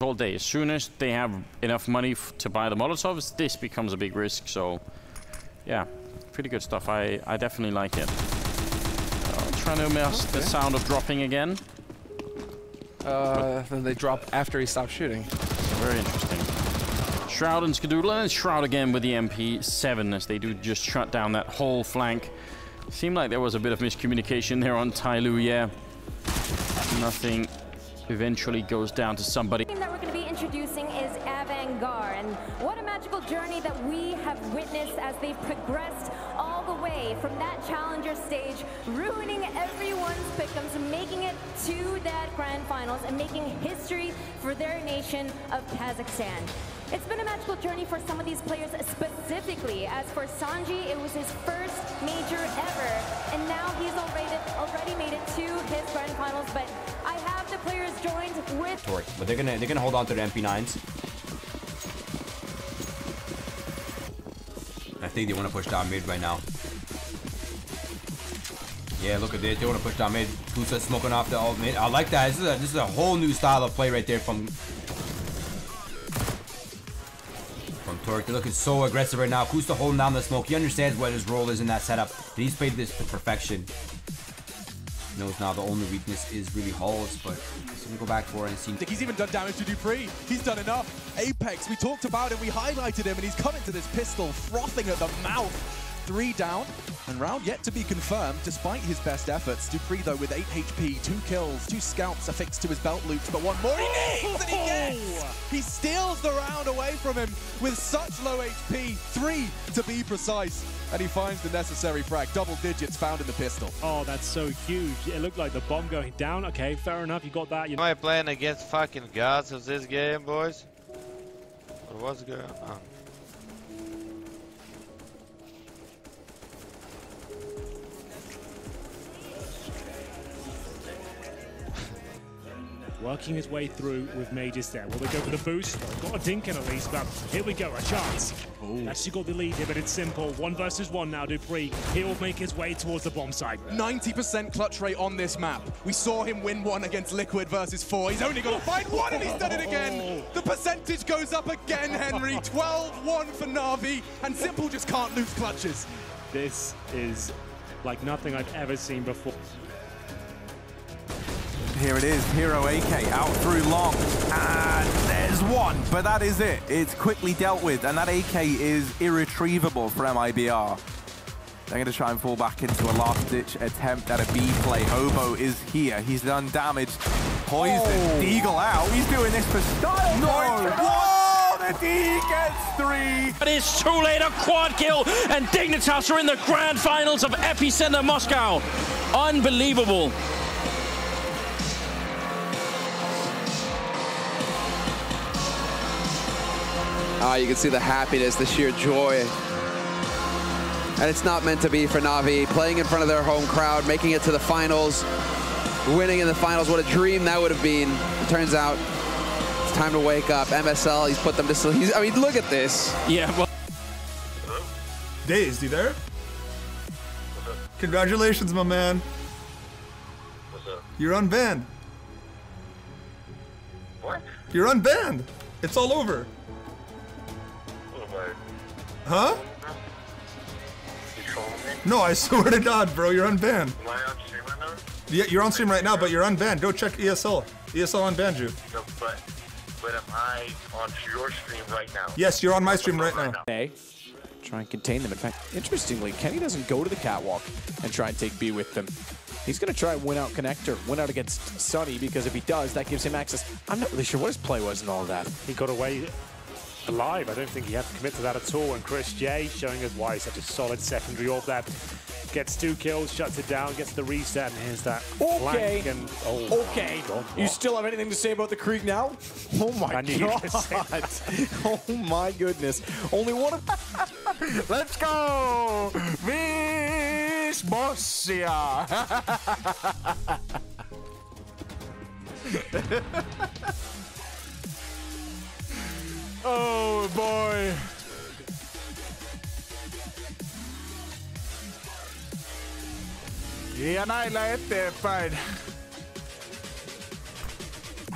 all day. As soon as they have enough money to buy the Molotovs, this becomes a big risk. So, yeah, pretty good stuff. I, I definitely like it. Uh, trying to miss okay. the sound of dropping again. Uh, then they drop after he stops shooting. Very interesting. Shroud and Skadoodle, and Shroud again with the MP7 as they do just shut down that whole flank. Seemed like there was a bit of miscommunication there on Tyloo, yeah. Nothing eventually goes down to somebody. And what a magical journey that we have witnessed as they've progressed all the way from that challenger stage, ruining everyone's pick'ems, making it to that grand finals and making history for their nation of Kazakhstan. It's been a magical journey for some of these players specifically. As for Sanji, it was his first major ever, and now he's already, already made it to his grand finals, but I have the players joined with... But they're gonna, they're gonna hold on to the MP9s. I think they want to push down mid right now. Yeah, look at this. They want to push down mid. Kusa smoking off the alt mid. I like that. This is a this is a whole new style of play right there from from Torque. They're looking so aggressive right now. Kusta holding down the smoke. He understands what his role is in that setup. He's played this to perfection. Knows now the only weakness is really Halls, but he's gonna go back for it and see. He's even done damage to dupreeh. He's done enough. Apex, we talked about him, we highlighted him, and he's come into this pistol frothing at the mouth. Three down, and round yet to be confirmed, despite his best efforts. dupreeh, though, with 8 HP, 2 kills, 2 scalps affixed to his belt loops, but one more he needs, and he oh! gets! He steals the round away from him with such low HP, 3 to be precise, and he finds the necessary frag. Double digits found in the pistol. Oh, that's so huge. It looked like the bomb going down. Okay, fair enough, you got that. You Am I playing against fucking gods of this game, boys? Or what's going on? Working his way through with Mages there. Will they go for the boost? Got a dink in at least, but here we go, a chance. Ooh. Actually got the lead here, but it's simple. One versus one now, dupreeh. He'll make his way towards the bomb site. 90% clutch rate on this map. We saw him win one against Liquid versus four. He's only got to find one, and he's done it again. Oh. The percentage goes up again, Henry. 12-1 for Na'Vi, and s1mple just can't lose clutches. This is like nothing I've ever seen before. Here it is, Hero AK out through long, and there's one, but that is it. It's quickly dealt with, and that AK is irretrievable for MIBR. They're going to try and fall back into a last-ditch attempt at a B play. Hobo is here. He's done damage. Poison. Oh. Deagle out. He's doing this for style. No. Whoa! The D gets three. But it's too late. A quad kill. And Dignitas are in the grand finals of Epicenter Moscow. Unbelievable. Uh, you can see the happiness, the sheer joy. And it's not meant to be for Na'Vi. Playing in front of their home crowd, making it to the finals, winning in the finals. What a dream that would have been. It turns out it's time to wake up. MSL, he's put them to sleep. I mean, look at this. Yeah, well. Dazed, you there? Congratulations, my man. What's up? You're unbanned. What? You're unbanned. It's all over. Huh? No, I swear to God, bro, you're unbanned. Am I on stream right now? Yeah, you're on stream right now, but you're unbanned. Go check ESL. ESL unbanned you. No, but, but am I on your stream right now? Yes, you're on my stream right now. A, try and contain them. In fact, interestingly, Kenny doesn't go to the catwalk and try and take B with them. He's going to try and win out Connector, win out against Sunny, because if he does, that gives him access. I'm not really sure what his play was and all that. He got away alive. I don't think he had to commit to that at all. And chrisJ showing us why he's such a solid secondary orb that gets two kills, shuts it down, gets the reset, and here's that okay. And, oh okay. God, you still have anything to say about the Creek now? Oh my god. oh my goodness. Only one of Let's go! Miss Bossia! Oh boy. Ja näillä eteenpäin.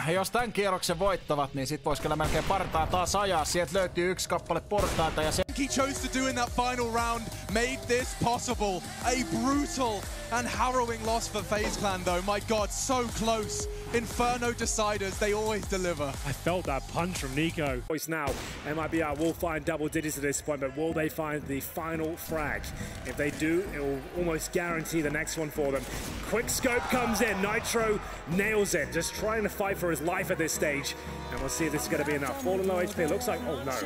jos tämän kierroksen voittavat, niin sit vois kyllä melkein partaa taas ajaa. Sieltä löytyy yksi kappale portaita ja se... He chose to do in that final round made this possible. A brutal and harrowing loss for FaZe Clan though. My god, so close. Inferno deciders, they always deliver. I felt that punch from NiKo. Voice now, MIBR will find double digits at this point, but will they find the final frag? If they do, it will almost guarantee the next one for them. Quick scope comes in, Nitro nails it, just trying to fight for his life at this stage. And we'll see if this is going to be enough. Fallen low HP, looks like, oh no.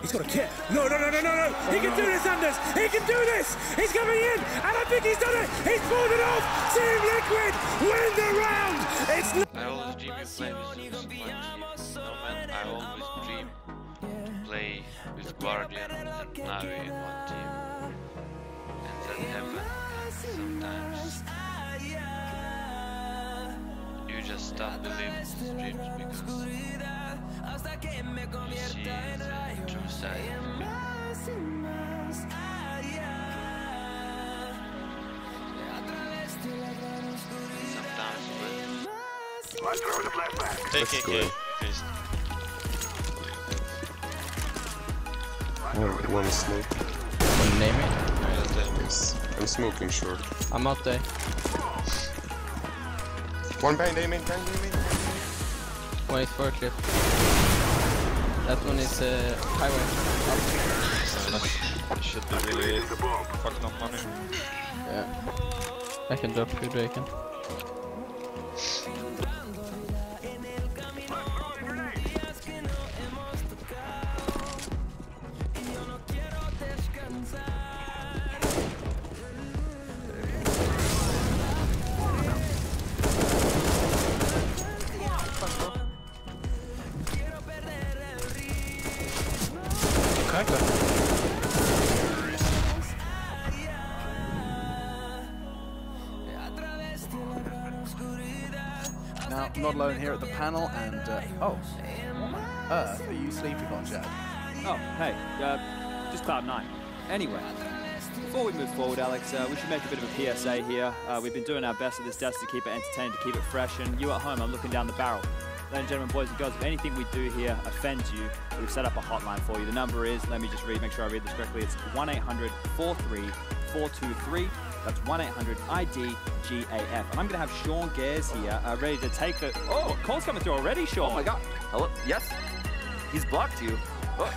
He's got a kit. No, no, no, no, no, no. He can do this, Anders. He can do this. He's coming in, and I think he's done it. He's pulled it off. Team Liquid win the round. It's I always dream of playing with Bungie. No man, I always dream to play with Guardian and Navi in one team. And that happens sometimes. You just stop believing these dreams because you see the true side. When Take it, okay. Please. One, one smoke. One name it? Yes. I'm smoking short. I'm out there. One bang, aiming, bang, aiming. One is forklift. That one is uh, highway. Should be really fucking up money. Yeah. I can drop you, Draken. Now, not alone here at the panel, and uh, oh, what on earth are you sleeping on, Chad? Oh, hey, uh, just Cloud9. Anyway, before we move forward, Alex, uh, we should make a bit of a PSA here. Uh, we've been doing our best at this desk to keep it entertaining, to keep it fresh, and you at home, I'm looking down the barrel. Ladies and gentlemen, boys and girls, if anything we do here offends you, we've set up a hotline for you. The number is, let me just read, make sure I read this correctly, it's 1-800-43-423. That's 1-800-ID-GAF. And I'm going to have Sean Gares here, uh, ready to take the... Oh, call's coming through already, Sean. Oh my god. Hello? Yes? He's blocked you. Oh.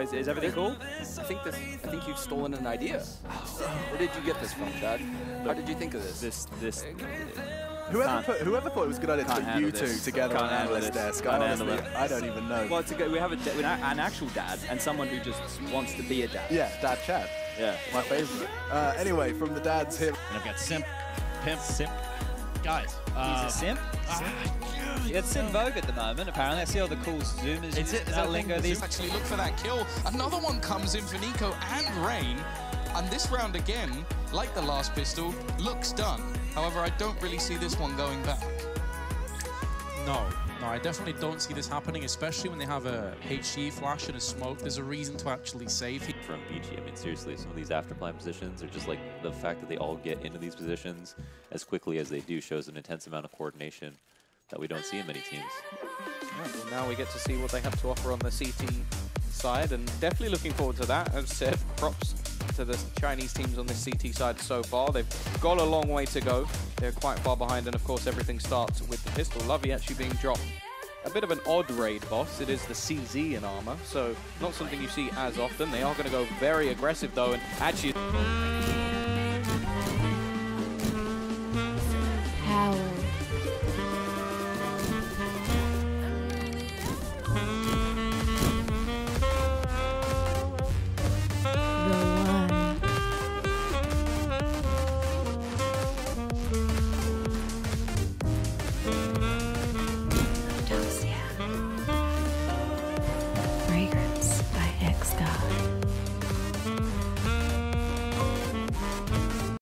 Is, is everything cool? I think this. I think you've stolen an idea. Where did you get this from, Dad? How did you think of this? This, this. Whoever, put, whoever thought it was a good idea to Can't put handle you two this. together Can't on an handle analyst desk, Can't I, handle honestly, it. I don't even know. Well, it's a good, we have a, da- we have an actual dad and someone who just wants to be a dad. Yeah, Dad Chad. Yeah. My favorite. Uh, anyway, from the dads here. And I've got Simp, Pimp, Simp. Guys. He's a uh, simp? Yeah, it's in vogue at the moment, apparently. I see all the cool zoomers It's using it. that lingo these Actually, look for that kill. Another one comes in for NiKo and Rain. And this round again, like the last pistol, looks done. However, I don't really see this one going back. No, no, I definitely don't see this happening, especially when they have a HG flash and a smoke. There's a reason to actually save. him. From BG, I mean, seriously, some of these afterplant positions are just like the fact that they all get into these positions as quickly as they do shows an intense amount of coordination that we don't see in many teams. Alright, well, now we get to see what they have to offer on the CT side, and definitely looking forward to that. As said, props to the Chinese teams on this CT side so far. They've got a long way to go. They're quite far behind, and of course, everything starts with the pistol. Lovey actually being dropped. A bit of an odd raid boss. It is the CZ in armor, so not something you see as often. They are going to go very aggressive though, and actually.